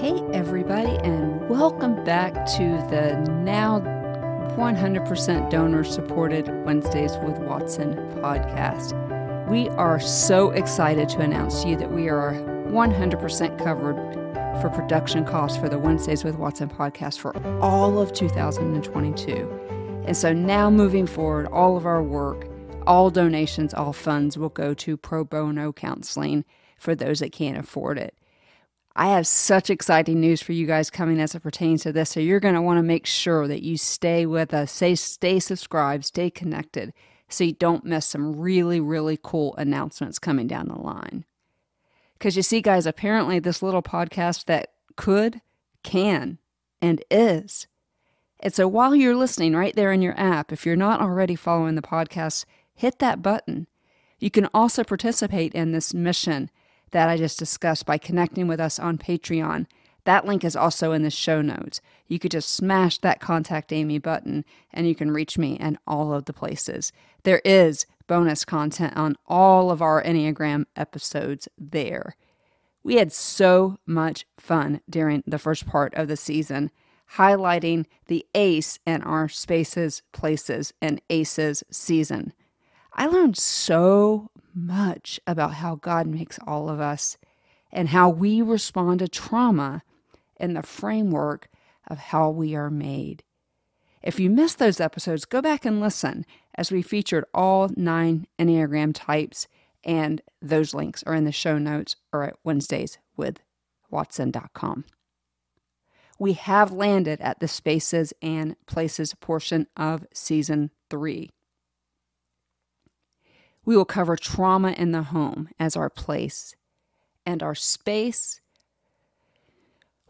Hey, everybody, and welcome back to the now 100% donor supported Wednesdays with Watson podcast. We are so excited to announce to you that we are 100% covered for production costs for the Wednesdays with Watson podcast for all of 2022. And so now moving forward, all of our work, all donations, all funds will go to pro bono counseling for those that can't afford it. I have such exciting news for you guys coming as it pertains to this. So you're going to want to make sure that you stay with us, stay, stay subscribed, stay connected, so you don't miss some really, really cool announcements coming down the line. Because you see, guys, apparently this little podcast that could, can, and is. And so while you're listening right there in your app, if you're not already following the podcast, hit that button. You can also participate in this mission that I just discussed by connecting with us on Patreon. That link is also in the show notes. You could just smash that contact Amy button and you can reach me in all of the places. There is bonus content on all of our Enneagram episodes there. We had so much fun during the first part of the season, highlighting the ace in our spaces, places, and aces season. I learned so much about how God makes all of us and how we respond to trauma in the framework of how we are made. If you missed those episodes, go back and listen as we featured all nine Enneagram types, and those links are in the show notes or at Wednesdays with Watson.com. We have landed at the spaces and places portion of season three. We will cover trauma in the home as our place, and our space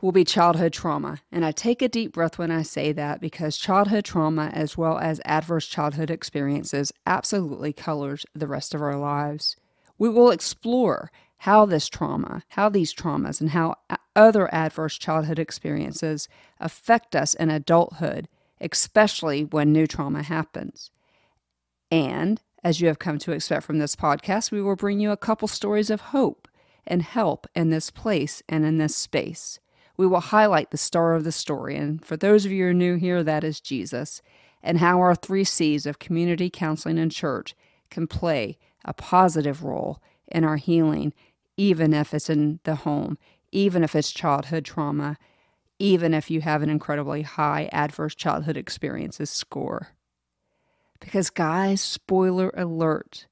will be childhood trauma. And I take a deep breath when I say that because childhood trauma, as well as adverse childhood experiences, absolutely colors the rest of our lives. We will explore how this trauma, how these traumas, and how other adverse childhood experiences affect us in adulthood, especially when new trauma happens. And as you have come to expect from this podcast, we will bring you a couple stories of hope and help in this place and in this space. We will highlight the star of the story, and for those of you who are new here, that is Jesus, and how our three C's of community, counseling, and church can play a positive role in our healing, even if it's in the home, even if it's childhood trauma, even if you have an incredibly high adverse childhood experiences score. Because, guys, spoiler alert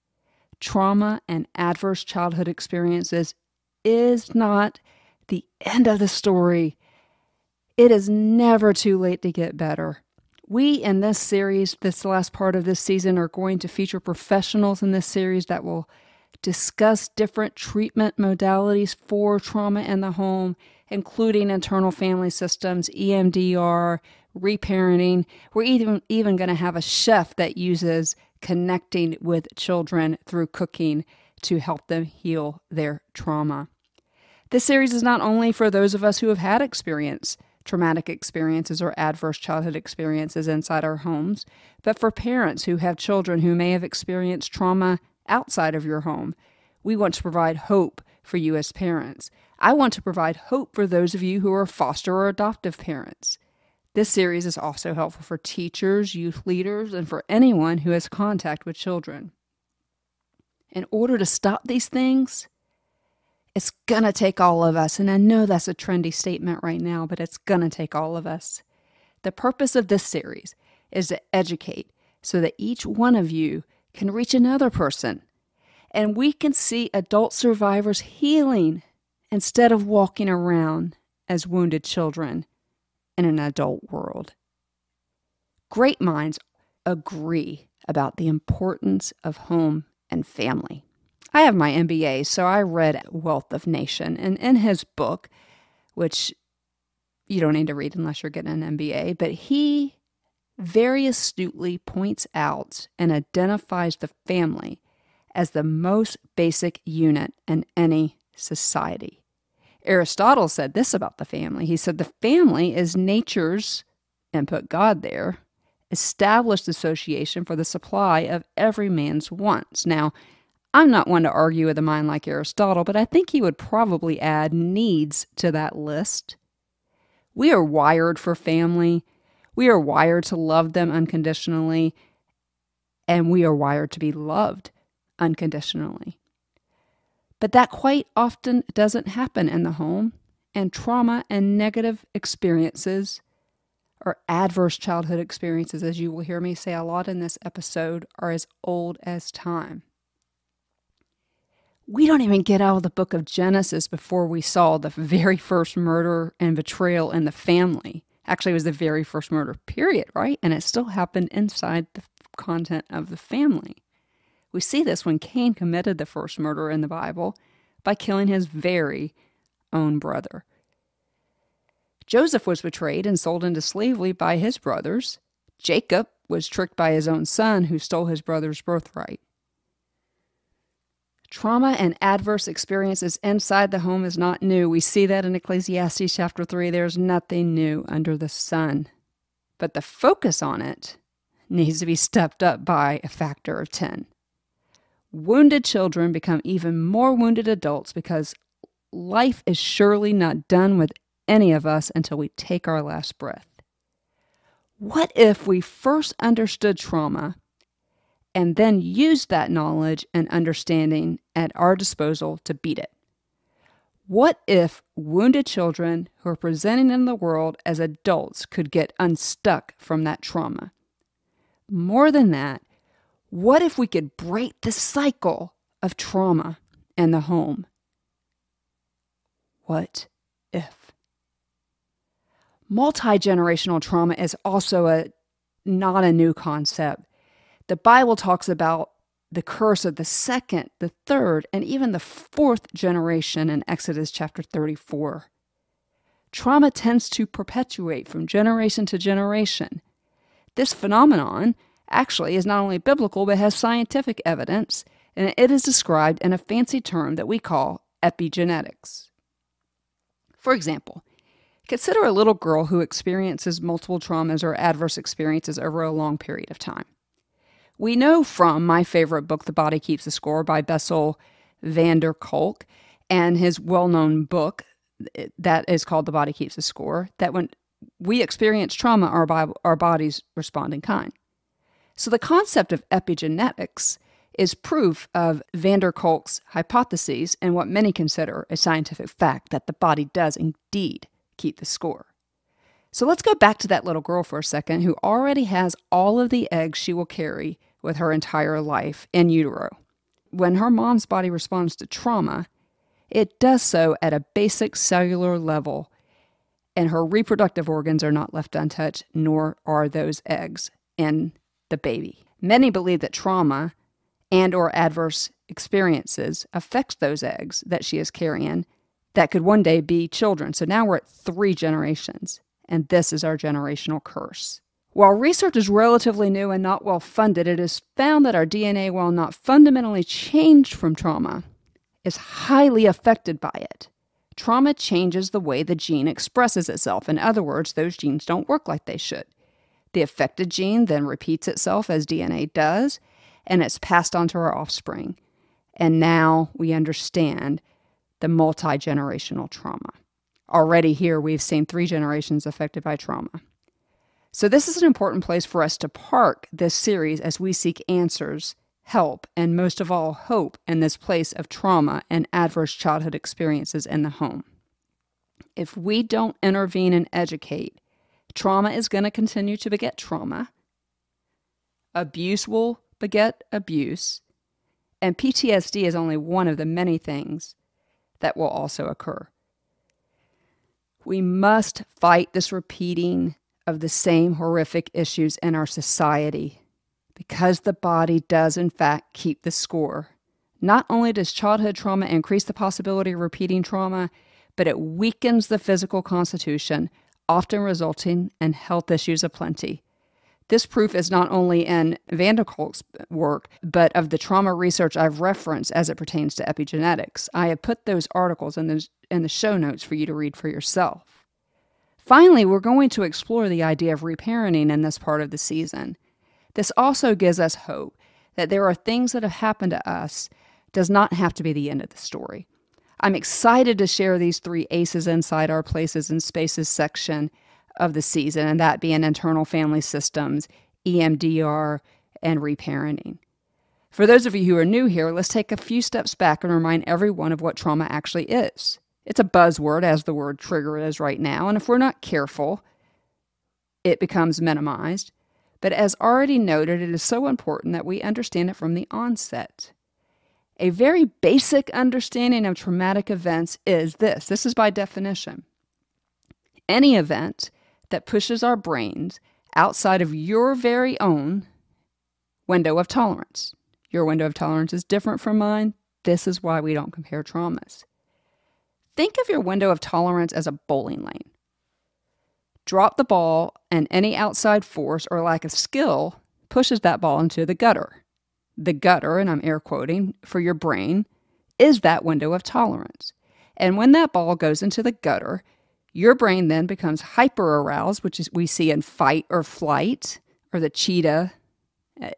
trauma and adverse childhood experiences is not the end of the story. It is never too late to get better. We, in this series, this last part of this season, are going to feature professionals in this series that will discuss different treatment modalities for trauma in the home, including internal family systems, EMDR, reparenting. We're even even going to have a chef that uses connecting with children through cooking to help them heal their trauma. This series is not only for those of us who have had experience traumatic experiences or adverse childhood experiences inside our homes, but for parents who have children who may have experienced trauma outside of your home. We want to provide hope for you as parents. I want to provide hope for those of you who are foster or adoptive parents. This series is also helpful for teachers, youth leaders, and for anyone who has contact with children. In order to stop these things, it's gonna take all of us. And I know that's a trendy statement right now, but it's gonna take all of us. The purpose of this series is to educate so that each one of you can reach another person and we can see adult survivors healing instead of walking around as wounded children in an adult world. Great minds agree about the importance of home and family. I have my MBA, so I read Wealth of Nation, and in his book, which you don't need to read unless you're getting an MBA, but he very astutely points out and identifies the family as the most basic unit in any society. Aristotle said this about the family. He said the family is nature's, and put God there, established association for the supply of every man's wants. Now, I'm not one to argue with a mind like Aristotle, but I think he would probably add needs to that list We are wired for family. We are wired to love them unconditionally. And we are wired to be loved unconditionally. But that quite often doesn't happen in the home, and trauma and negative experiences or adverse childhood experiences, as you will hear me say a lot in this episode, are as old as time. We don't even get out of the book of Genesis before we saw the very first murder and betrayal in the family. Actually, it was the very first murder, period, right? And it still happened inside the content of the family. We see this when Cain committed the first murder in the Bible by killing his very own brother. Joseph was betrayed and sold into slavery by his brothers. Jacob was tricked by his own son, who stole his brother's birthright. Trauma and adverse experiences inside the home is not new. We see that in Ecclesiastes chapter 3. There's nothing new under the sun. But the focus on it needs to be stepped up by a factor of 10. Wounded children become even more wounded adults because life is surely not done with any of us until we take our last breath. What if we first understood trauma and then used that knowledge and understanding at our disposal to beat it? What if wounded children who are presenting in the world as adults could get unstuck from that trauma? More than that, what if we could break the cycle of trauma and the home? What if? Multi generational trauma is also a not a new concept. The Bible talks about the curse of the second, the third, and even the fourth generation in Exodus chapter 34. Trauma tends to perpetuate from generation to generation. This phenomenon actually is not only biblical but has scientific evidence, and it is described in a fancy term that we call epigenetics. For example, Consider a little girl who experiences multiple traumas or adverse experiences over a long period of time. We know from my favorite book, The Body Keeps the Score by Bessel van der Kolk, and his well known book eh, that is called The Body Keeps the Score, that when we experience trauma, our, our bodies respond in kind. So the concept of epigenetics is proof of van der Kolk's hypotheses and what many consider a scientific fact that the body does indeed keep the score. So let's go back to that little girl for a second who already has all of the eggs she will carry with her entire life in utero. When her mom's body responds to trauma, it does so at a basic cellular level, and her reproductive organs are not left untouched, nor are those eggs in the baby. Many believe that trauma and or adverse experiences affects those eggs that she is carrying that could one day be children. So now we're at three generations, and this is our generational curse. While research is relatively new and not well funded, it is found that our DNA, while not fundamentally changed from trauma, is highly affected by it. Trauma changes the way the gene expresses itself. In other words, those genes don't work like they should. The affected gene then repeats itself as DNA does, and it's passed on to our offspring. And now we understand the multi generational trauma. Already here, we've seen three generations affected by trauma. So, this is an important place for us to park this series as we seek answers, help, and most of all, hope in this place of trauma and adverse childhood experiences in the home. If we don't intervene and educate, trauma is going to continue to beget trauma. Abuse will beget abuse. And PTSD is only one of the many things that will also occur. We must fight this repeating of the same horrific issues in our society because the body does, in fact, keep the score. Not only does childhood trauma increase the possibility of repeating trauma, but it weakens the physical constitution, often resulting in health issues aplenty. This proof is not only in van der Kolk's work, but of the trauma research I've referenced as it pertains to epigenetics. I have put those articles in the, in the show notes for you to read for yourself. Finally, we're going to explore the idea of reparenting in this part of the season. This also gives us hope that there are things that have happened to us does not have to be the end of the story. I'm excited to share these three ACEs inside our places and spaces section of the season, and that being internal family systems, EMDR, and reparenting. For those of you who are new here, let's take a few steps back and remind everyone of what trauma actually is. It's a buzzword, as the word trigger is right now, and if we're not careful, it becomes minimized. But as already noted, it is so important that we understand it from the onset. A very basic understanding of traumatic events is this this is by definition any event that pushes our brains outside of your very own window of tolerance. Your window of tolerance is different from mine. This is why we don't compare traumas. Think of your window of tolerance as a bowling lane. Drop the ball, and any outside force or lack of skill pushes that ball into the gutter. The gutter, and I'm air quoting, for your brain is that window of tolerance. And when that ball goes into the gutter, your brain then becomes hyper aroused, which is we see in fight or flight, or the cheetah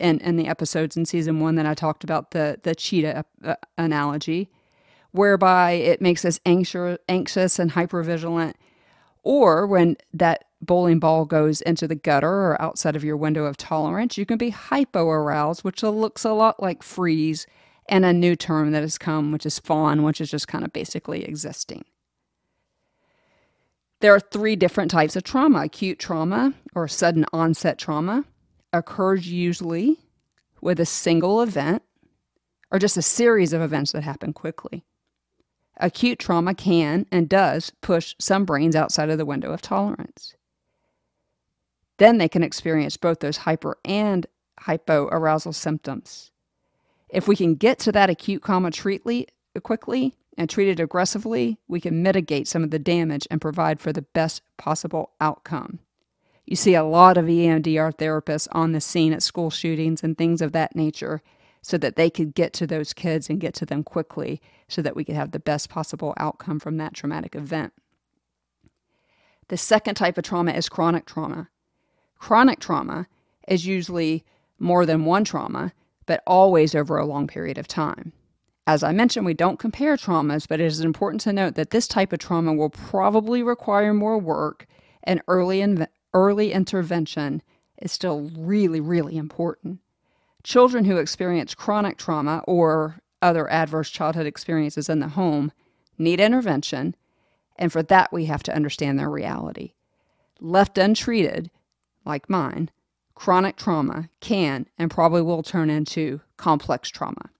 and, in the episodes in season one that I talked about, the, the cheetah uh, analogy, whereby it makes us anxious, anxious and hyper vigilant. Or when that bowling ball goes into the gutter or outside of your window of tolerance, you can be hypo aroused, which looks a lot like freeze, and a new term that has come, which is fawn, which is just kind of basically existing. There are three different types of trauma acute trauma or sudden onset trauma occurs usually with a single event or just a series of events that happen quickly. Acute trauma can and does push some brains outside of the window of tolerance. Then they can experience both those hyper and hypoarousal symptoms. If we can get to that acute trauma quickly, and treat it aggressively, we can mitigate some of the damage and provide for the best possible outcome. You see a lot of EMDR therapists on the scene at school shootings and things of that nature so that they could get to those kids and get to them quickly so that we could have the best possible outcome from that traumatic event. The second type of trauma is chronic trauma. Chronic trauma is usually more than one trauma, but always over a long period of time. As I mentioned, we don't compare traumas, but it is important to note that this type of trauma will probably require more work, and early, in, early intervention is still really, really important. Children who experience chronic trauma or other adverse childhood experiences in the home need intervention, and for that, we have to understand their reality. Left untreated, like mine, chronic trauma can and probably will turn into complex trauma.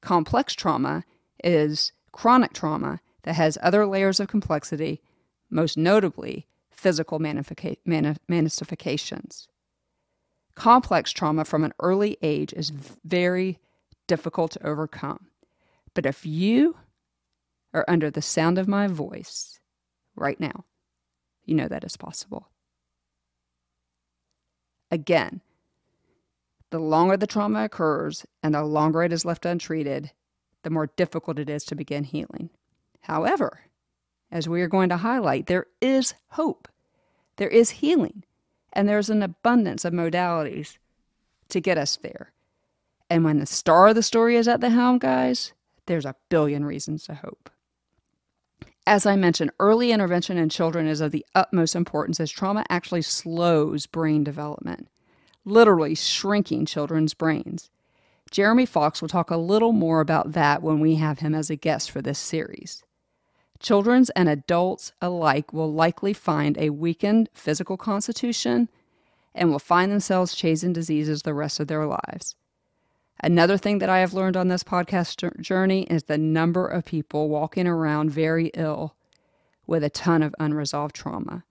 Complex trauma is chronic trauma that has other layers of complexity, most notably physical manifestations. Complex trauma from an early age is very difficult to overcome. But if you are under the sound of my voice right now, you know that is possible. Again, the longer the trauma occurs and the longer it is left untreated, the more difficult it is to begin healing. However, as we are going to highlight, there is hope, there is healing, and there's an abundance of modalities to get us there. And when the star of the story is at the helm, guys, there's a billion reasons to hope. As I mentioned, early intervention in children is of the utmost importance as trauma actually slows brain development literally shrinking children's brains. Jeremy Fox will talk a little more about that when we have him as a guest for this series. Children's and adults alike will likely find a weakened physical constitution and will find themselves chasing diseases the rest of their lives. Another thing that I have learned on this podcast journey is the number of people walking around very ill with a ton of unresolved trauma.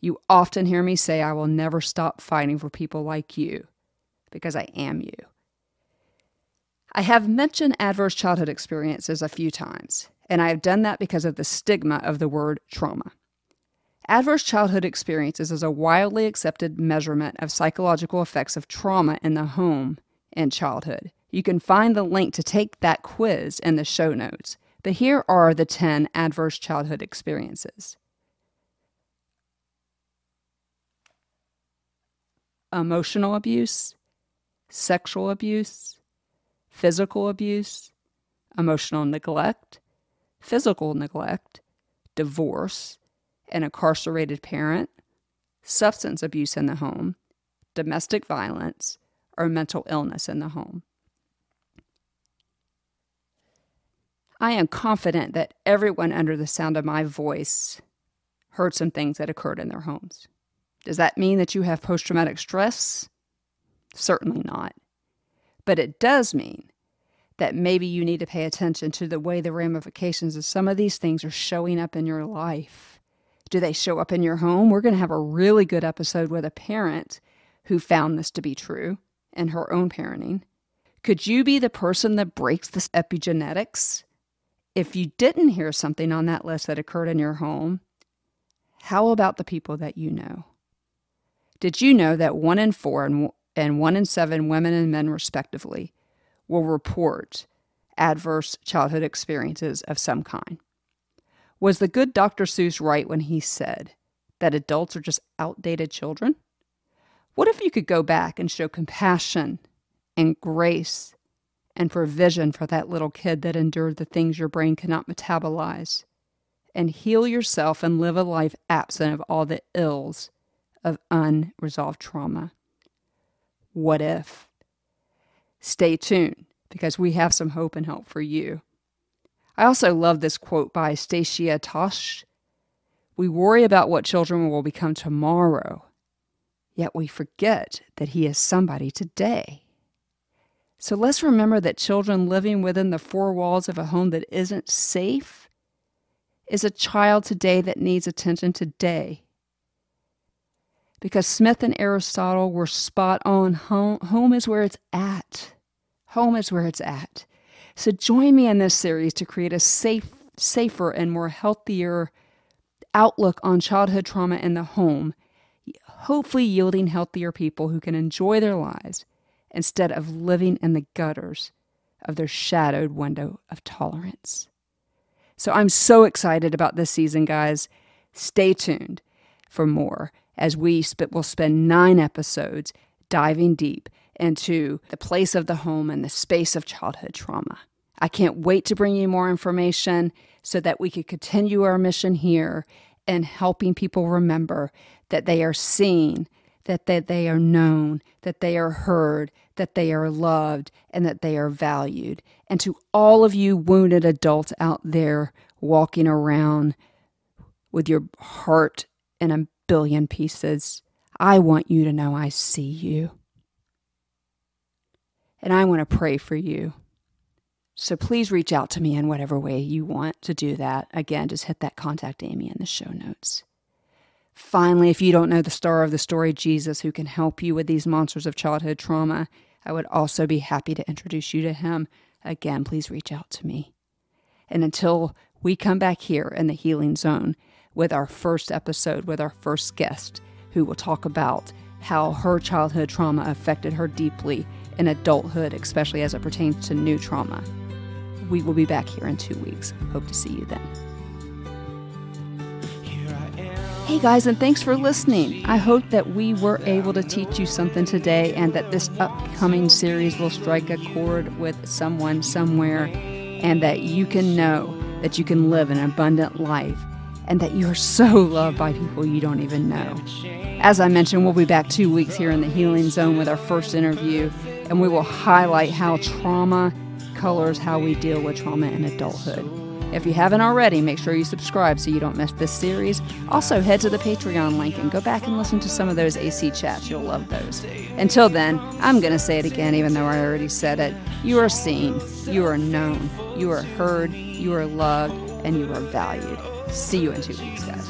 You often hear me say, I will never stop fighting for people like you because I am you. I have mentioned adverse childhood experiences a few times, and I have done that because of the stigma of the word trauma. Adverse childhood experiences is a widely accepted measurement of psychological effects of trauma in the home in childhood. You can find the link to take that quiz in the show notes. But here are the 10 adverse childhood experiences emotional abuse, sexual abuse, physical abuse, emotional neglect, physical neglect, divorce, an incarcerated parent, substance abuse in the home, domestic violence, or mental illness in the home. I am confident that everyone under the sound of my voice heard some things that occurred in their homes. Does that mean that you have post traumatic stress? Certainly not. But it does mean that maybe you need to pay attention to the way the ramifications of some of these things are showing up in your life. Do they show up in your home? We're going to have a really good episode with a parent who found this to be true in her own parenting. Could you be the person that breaks this epigenetics? If you didn't hear something on that list that occurred in your home, how about the people that you know? Did you know that one in four and, and one in seven women and men, respectively, will report adverse childhood experiences of some kind? Was the good Dr. Seuss right when he said that adults are just outdated children? What if you could go back and show compassion and grace and provision for that little kid that endured the things your brain cannot metabolize, and heal yourself and live a life absent of all the ills of unresolved trauma. What if? Stay tuned because we have some hope and help for you. I also love this quote by Stacia Tosh. We worry about what children will become tomorrow, yet we forget that he is somebody today. So let's remember that children living within the four walls of a home that isn't safe is a child today that needs attention today. Because Smith and Aristotle were spot on. Home, home is where it's at. Home is where it's at. So join me in this series to create a safe, safer, and more healthier outlook on childhood trauma in the home, hopefully yielding healthier people who can enjoy their lives instead of living in the gutters of their shadowed window of tolerance. So I'm so excited about this season, guys. Stay tuned for more as we sp- will spend nine episodes diving deep into the place of the home and the space of childhood trauma. I can't wait to bring you more information so that we can continue our mission here and helping people remember that they are seen, that they, they are known, that they are heard, that they are loved, and that they are valued. And to all of you wounded adults out there walking around with your heart in a billion pieces, I want you to know I see you. And I want to pray for you. So please reach out to me in whatever way you want to do that. Again, just hit that contact Amy in the show notes. Finally, if you don't know the star of the story, Jesus, who can help you with these monsters of childhood trauma, I would also be happy to introduce you to him. Again, please reach out to me. And until we come back here in the Healing Zone with our first episode with our first guest, who will talk about how her childhood trauma affected her deeply in adulthood, especially as it pertains to new trauma. We will be back here in two weeks. Hope to see you then. Hey guys, and thanks for listening. I hope that we were able to teach you something today and that this upcoming series will strike a chord with someone somewhere and that you can know that you can live an abundant life and that you are so loved by people you don't even know. As I mentioned, we'll be back two weeks here in the Healing Zone with our first interview, and we will highlight how trauma colors how we deal with trauma in adulthood. If you haven't already, make sure you subscribe so you don't miss this series. Also, head to the Patreon link and go back and listen to some of those AC chats. You'll love those. Until then, I'm going to say it again, even though I already said it. You are seen, you are known, you are heard, you are loved, and you are valued. See you in two weeks, guys.